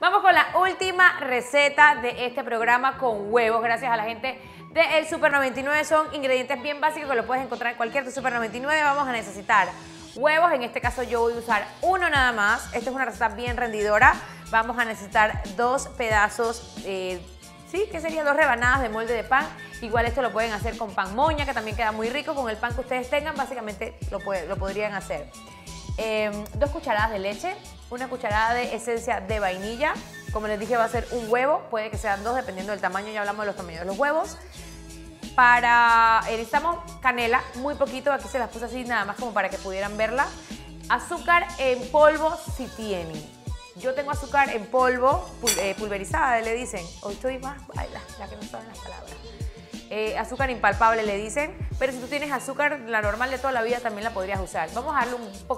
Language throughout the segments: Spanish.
Vamos con la última receta de este programa con huevos, gracias a la gente de El Super 99. Son ingredientes bien básicos que lo puedes encontrar en cualquier Super 99. Vamos a necesitar huevos, en este caso yo voy a usar uno nada más. Esta es una receta bien rendidora. Vamos a necesitar dos pedazos, eh, sí, que serían dos rebanadas de molde de pan. Igual esto lo pueden hacer con pan moña, que también queda muy rico. Con el pan que ustedes tengan, básicamente lo, lo podrían hacer. Em, dos cucharadas de leche, una cucharada de esencia de vainilla. Como les dije, va a ser un huevo, puede que sean dos, dependiendo del tamaño, ya hablamos de los tamaños de los huevos. Para, necesitamos canela, muy poquito, aquí se las puse así nada más como para que pudieran verla. Azúcar en polvo si tienen. Yo tengo azúcar en polvo, eh, pulverizada, le dicen. Hoy estoy más, ay, la, que no saben las palabras. Eh, azúcar impalpable le dicen, pero si tú tienes azúcar, la normal de toda la vida también la podrías usar. Vamos a darle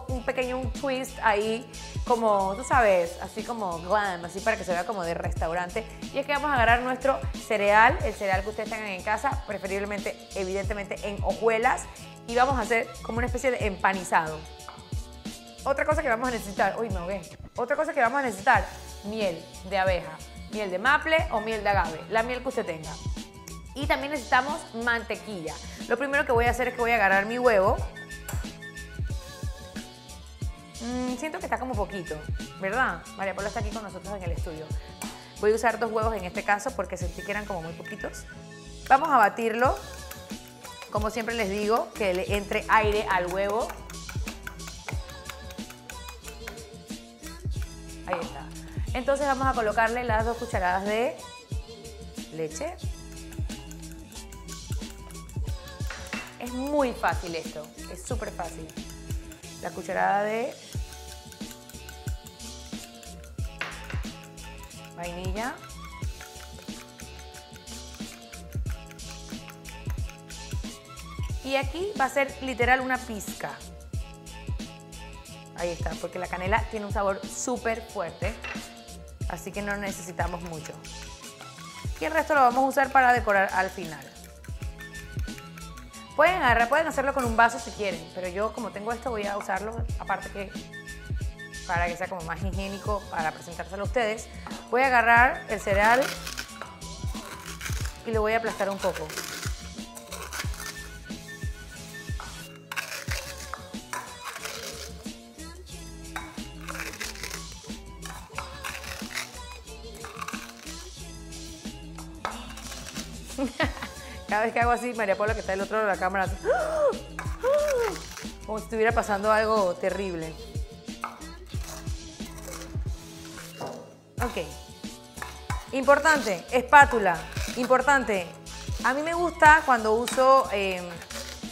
un, pequeño un twist ahí, como tú sabes, así como glam, así para que se vea como de restaurante. Y es que vamos a agarrar nuestro cereal, el cereal que ustedes tengan en casa, preferiblemente, evidentemente, en hojuelas, y vamos a hacer como una especie de empanizado. Otra cosa que vamos a necesitar, uy, me ahogué. Otra cosa que vamos a necesitar, miel de abeja, miel de maple o miel de agave, la miel que usted tenga. Y también necesitamos mantequilla. Lo primero que voy a hacer es que voy a agarrar mi huevo. Mm, siento que está como poquito, ¿verdad? María Paula está aquí con nosotros en el estudio. Voy a usar dos huevos en este caso porque sentí que eran como muy poquitos. Vamos a batirlo. Como siempre les digo, que le entre aire al huevo. Ahí está. Entonces vamos a colocarle las dos cucharadas de leche. Muy fácil esto, es súper fácil. La cucharada de vainilla. Y aquí va a ser literal una pizca. Ahí está, porque la canela tiene un sabor súper fuerte, así que no necesitamos mucho. Y el resto lo vamos a usar para decorar al final. Pueden agarrar, pueden hacerlo con un vaso si quieren, pero yo como tengo esto voy a usarlo, aparte que para que sea como más higiénico para presentárselo a ustedes. Voy a agarrar el cereal y lo voy a aplastar un poco. Cada vez que hago así, María Paula, que está del otro lado de la cámara, como si estuviera pasando algo terrible. Ok. Importante, espátula. Importante. A mí me gusta cuando uso em,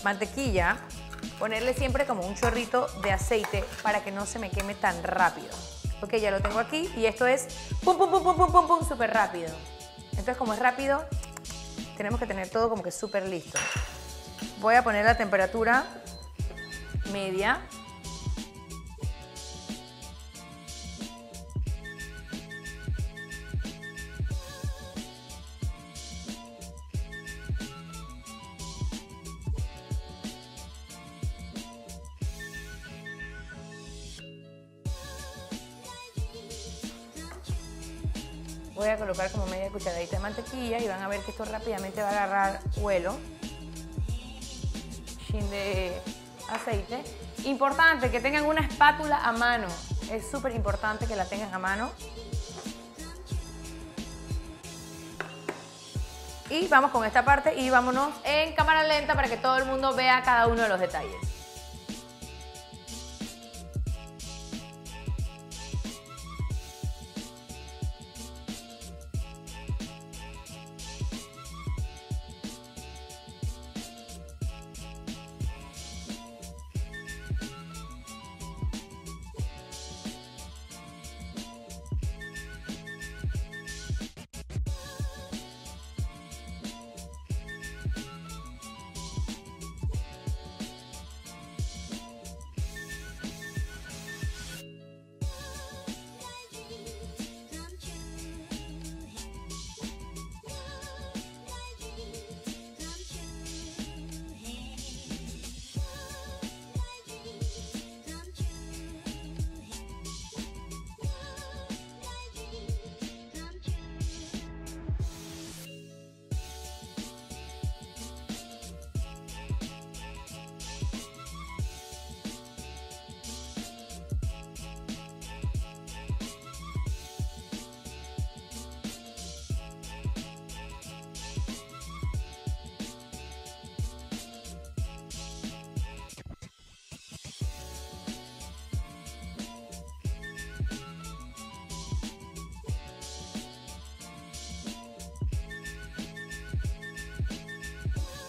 mantequilla, ponerle siempre como un chorrito de aceite para que no se me queme tan rápido. Ok, ya lo tengo aquí y esto es pum, pum, pum, pum, pum, pum, pum, súper rápido. Entonces, como es rápido, tenemos que tener todo como que súper listo. Voy a poner la temperatura media. Voy a colocar como media cucharadita de mantequilla y van a ver que esto rápidamente va a agarrar vuelo. Chin de aceite. Importante que tengan una espátula a mano. Es súper importante que la tengan a mano. Y vamos con esta parte y vámonos en cámara lenta para que todo el mundo vea cada uno de los detalles.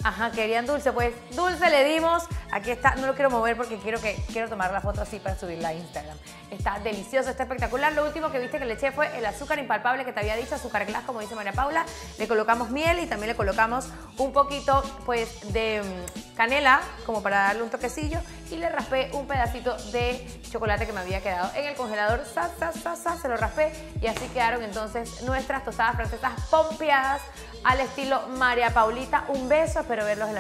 Ajá, querían dulce. Pues dulce le dimos. Aquí está, no lo quiero mover porque quiero que quiero tomar la foto así para subirla a Instagram. Está delicioso, está espectacular. Lo último que viste que le eché fue el azúcar impalpable que te había dicho, azúcar glass, como dice María Paula. Le colocamos miel y también le colocamos un poquito pues de mm, canela, como para darle un toquecillo. Y le raspé un pedacito de chocolate que me había quedado en el congelador. Sa, sa, sa, sa, se lo raspé y así quedaron entonces nuestras tostadas francesas pompeadas al estilo María Paulita. Un beso, espero verlos en la